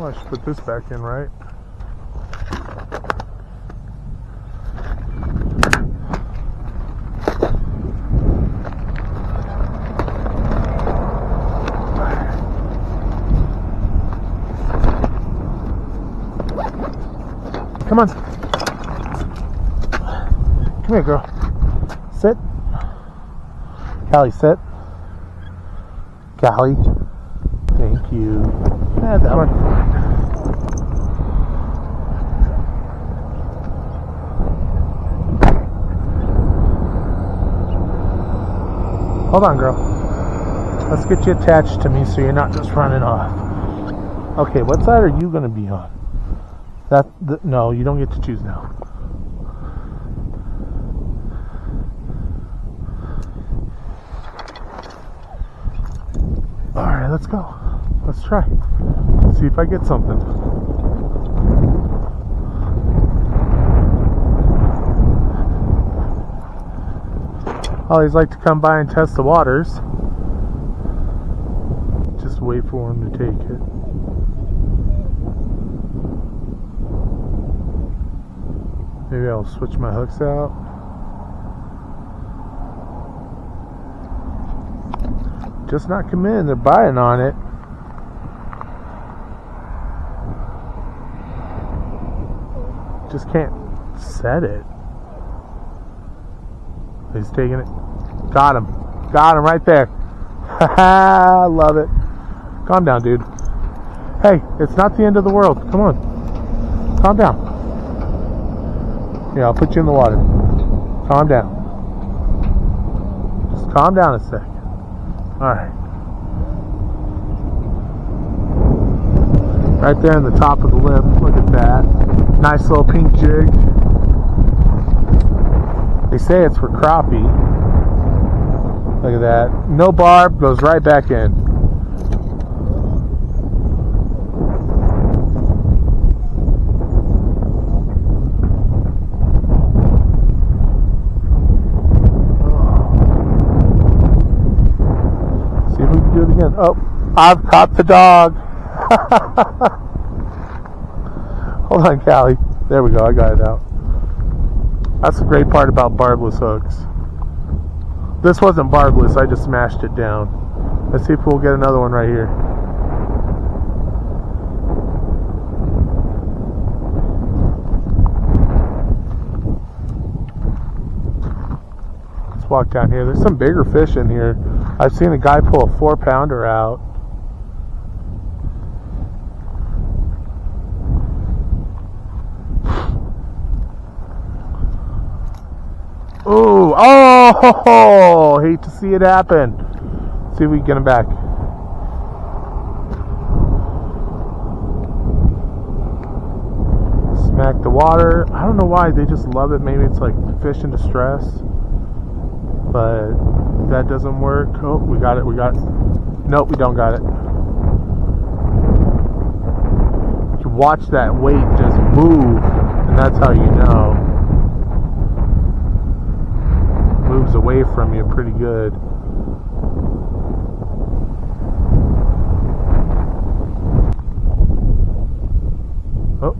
I should put this back in, right? Come on. Come here, girl. Sit. Callie, sit. Callie. Thank you. Yeah, that. Hold on, girl. Let's get you attached to me so you're not just running off. Okay, what side are you going to be on? That the, no, you don't get to choose now. All right, let's go. Let's try. Let's see if I get something. I always like to come by and test the waters. Just wait for him to take it. Maybe I'll switch my hooks out. Just not come in, they're biting on it. Just can't set it. He's taking it. Got him. Got him right there. I love it. Calm down, dude. Hey, it's not the end of the world. Come on. Calm down. Yeah, I'll put you in the water. Calm down. Just calm down a sec. Alright. Right there in the top of the lip. Look at that. Nice little pink jig. They say it's for crappie. Look at that. No barb, goes right back in. See if we can do it again. Oh, I've caught the dog. Hold on, Callie. There we go. I got it out. That's the great part about barbless hooks. This wasn't barbless. I just smashed it down. Let's see if we'll get another one right here. Let's walk down here. There's some bigger fish in here. I've seen a guy pull a four pounder out. Ooh, oh, hate to see it happen. See if we can get him back. Smack the water. I don't know why, they just love it. Maybe it's like fish in distress. But that doesn't work. Oh, we got it, we got it. Nope, we don't got it. You watch that weight just move, and that's how you know away from you pretty good. Oh,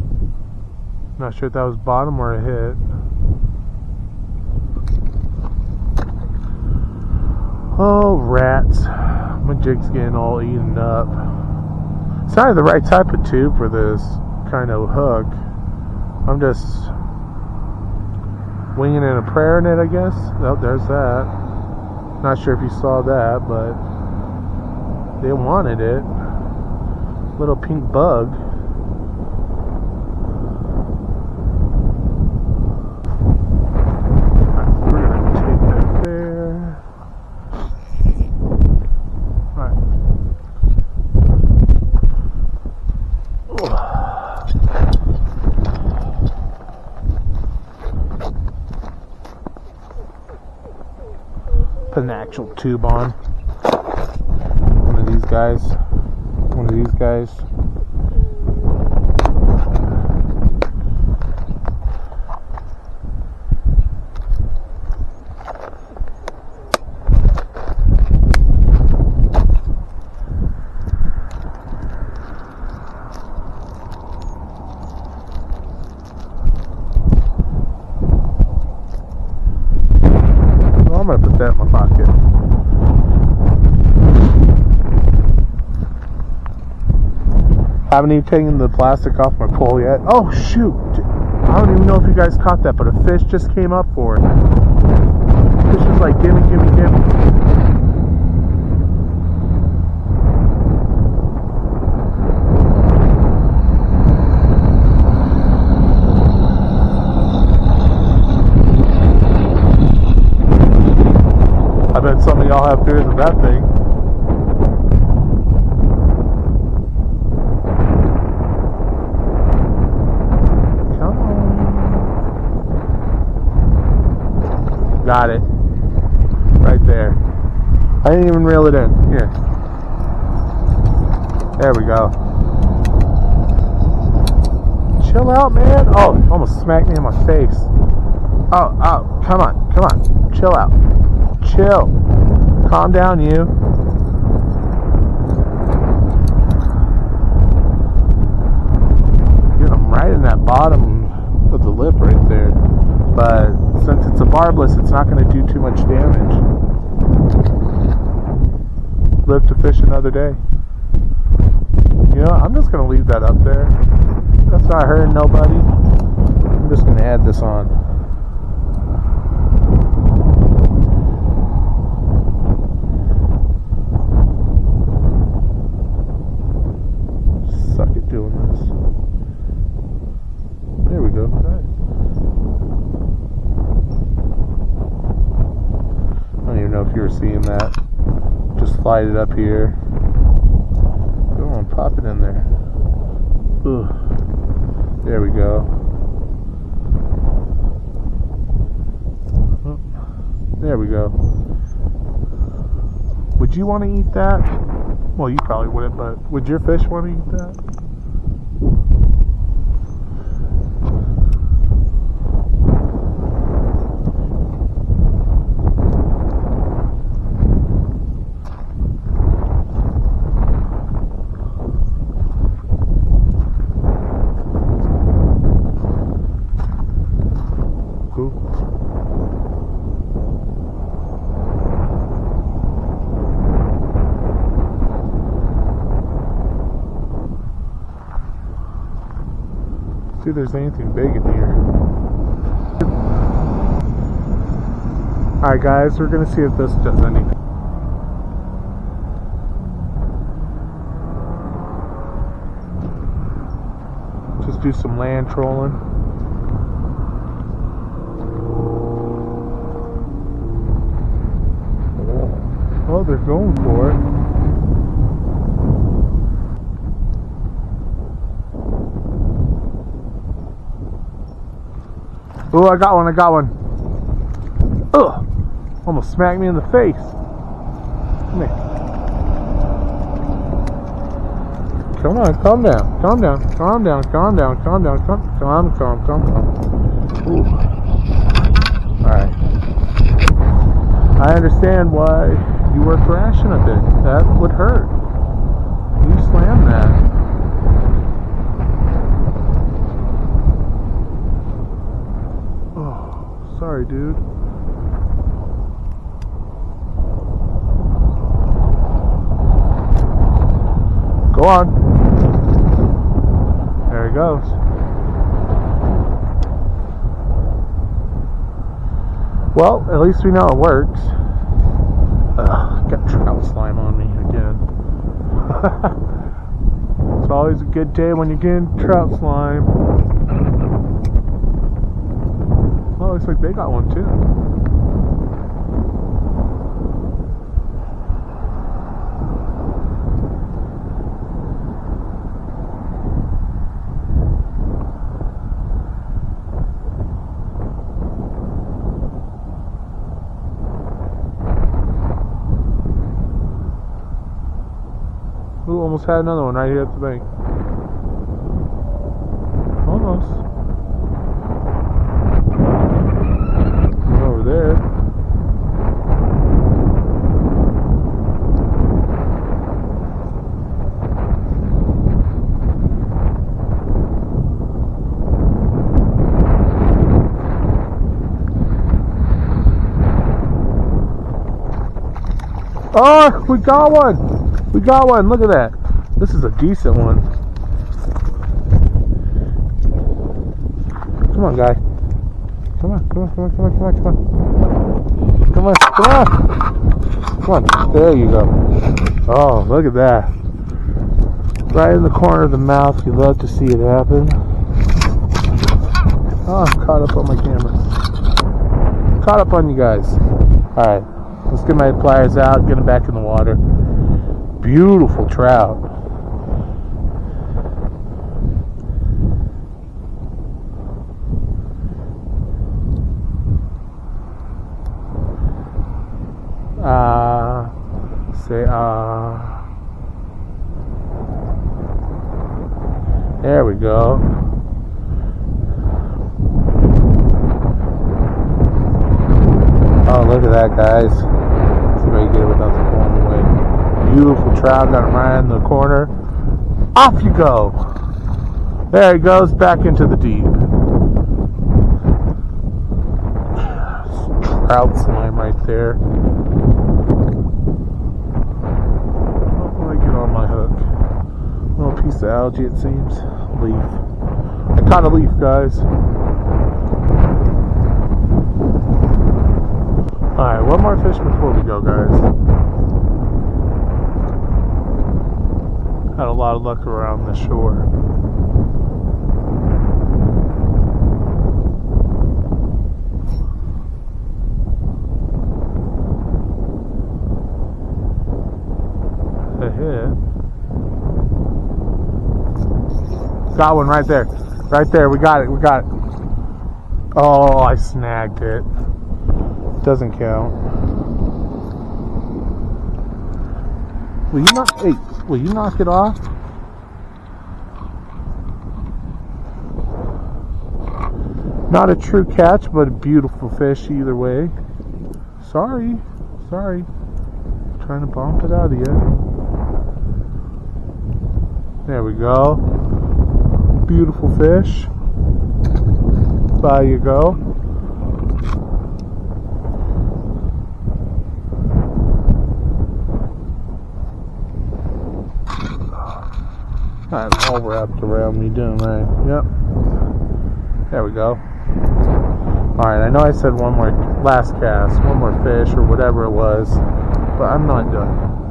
not sure if that was bottom or a hit. Oh, rats. My jig's getting all eaten up. It's not the right type of tube for this kind of hook. I'm just winging in a prayer net, I guess. Oh, there's that. Not sure if you saw that, but they wanted it. Little pink bug. Alright, We're gonna take that there. Alright. Put an actual tube on. One of these guys. One of these guys. Haven't even taken the plastic off my pole yet. Oh shoot! I don't even know if you guys caught that, but a fish just came up for it. Fish is like, gimme, gimme, gimme. I bet some of y'all have fears of that thing. Come on. Got it. Right there. I didn't even reel it in. Here. There we go. Chill out, man. Oh, almost smacked me in my face. Oh, oh, come on, come on. Chill out. Chill. Calm down, you. Get them right in that bottom of the lip right there. But since it's a barbless, it's not going to do too much damage. Live to fish another day. You know, I'm just going to leave that up there. That's not hurting nobody. I'm just going to add this on. Suck at doing this. There we go. Nice. I don't even know if you were seeing that. It up here. Go on, pop it in there. There we go. There we go. Would you want to eat that? Well, you probably wouldn't, but would your fish want to eat that? See there's anything big in here. Alright guys, we're gonna see if this does anything. Just do some land trolling. Oh, they're going for it. Oh, I got one, I got one. Ugh! Almost smacked me in the face. Come here. Come on, calm down, calm down, calm down, calm down, calm down, calm, calm, calm, calm, calm. Ooh. Alright. I understand why you were thrashing a bit. That would hurt. You slammed that. Oh, sorry, dude. Go on. There he goes. Well, at least we know it works. Ugh, got trout slime on me again. it's always a good day when you're getting trout slime. Oh, looks like they got one too. Almost had another one right here at the bank. Almost. there. Oh, we got one. We got one. Look at that. This is a decent one. Come on, guy. Come on, come on, come on, come on, come on, come on. Come on, come on. Come on. There you go. Oh, look at that. Right in the corner of the mouth. You love to see it happen. Oh, I'm caught up on my camera. Caught up on you guys. Alright. Let's get my pliers out, get them back in the water. Beautiful trout. Uh, say, uh, there we go. Oh, look at that, guys. Can get it without the pulling away. Beautiful trout, got him right in the corner. Off you go. There he goes, back into the deep. Trout slime right there. Hopefully I get on my hook. Little piece of algae, it seems. Leaf. I caught a leaf, guys. Alright, one more fish before we go, guys. Had a lot of luck around the shore. A hit. Got one right there. Right there. We got it. We got it. Oh, I snagged it. Doesn't count. Will you knock? Hey, will you knock it off? Not a true catch, but a beautiful fish either way. Sorry. Sorry. Trying to bump it out of you. There we go beautiful fish. There you go. That's all wrapped around me doing right. Yep. There we go. Alright, I know I said one more last cast, one more fish or whatever it was, but I'm not done.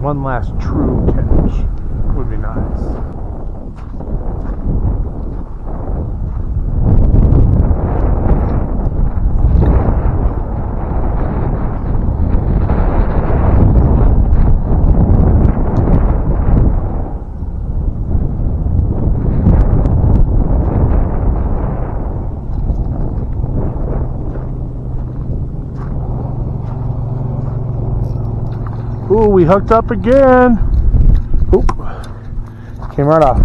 One last true catch would be nice. Ooh, we hooked up again. Oop. Came right off.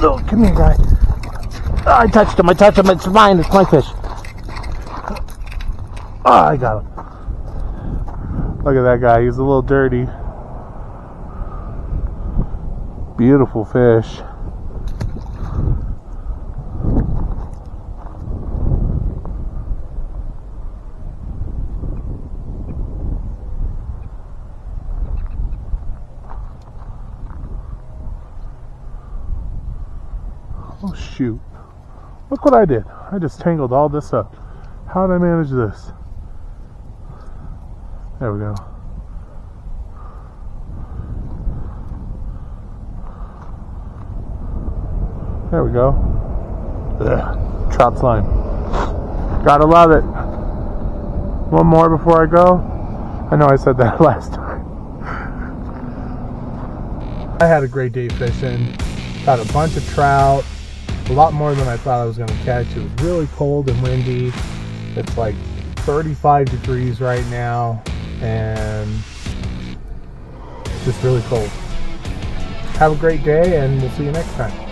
Oh, come here, guy. Oh, I touched him. I touched him. It's mine. It's my fish. Oh, I got him. Look at that guy. He's a little dirty. Beautiful fish. Shoot. Look what I did. I just tangled all this up. How did I manage this? There we go. There we go. Ugh, trout slime. Gotta love it. One more before I go. I know I said that last time. I had a great day fishing. Got a bunch of trout a lot more than I thought I was going to catch. It was really cold and windy. It's like 35 degrees right now and just really cold. Have a great day and we'll see you next time.